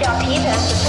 表皮层。